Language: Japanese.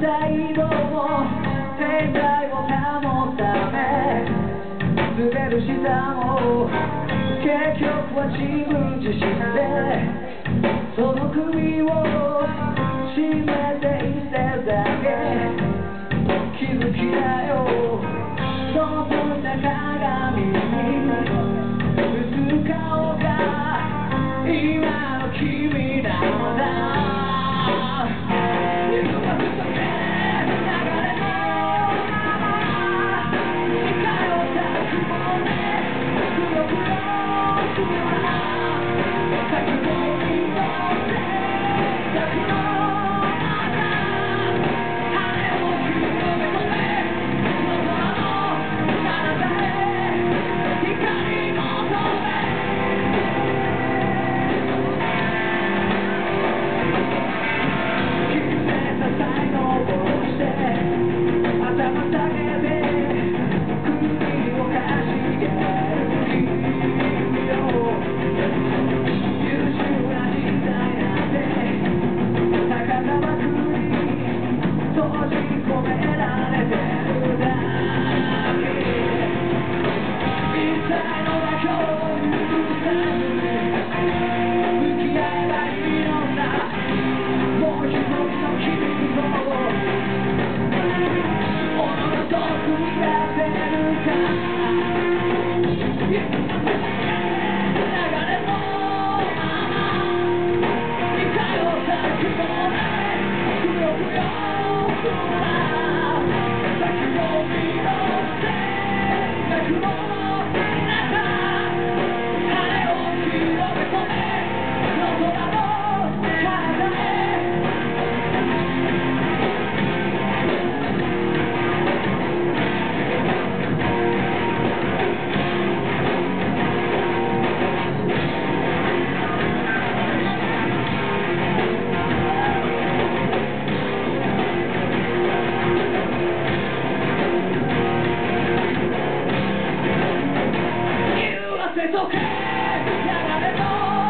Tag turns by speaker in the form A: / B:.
A: 態度も正体を保つため滑る下も結局は自分自身でその首を締めていただけ気づきだよそんな鏡に映る顔がいい Thank you. Ya la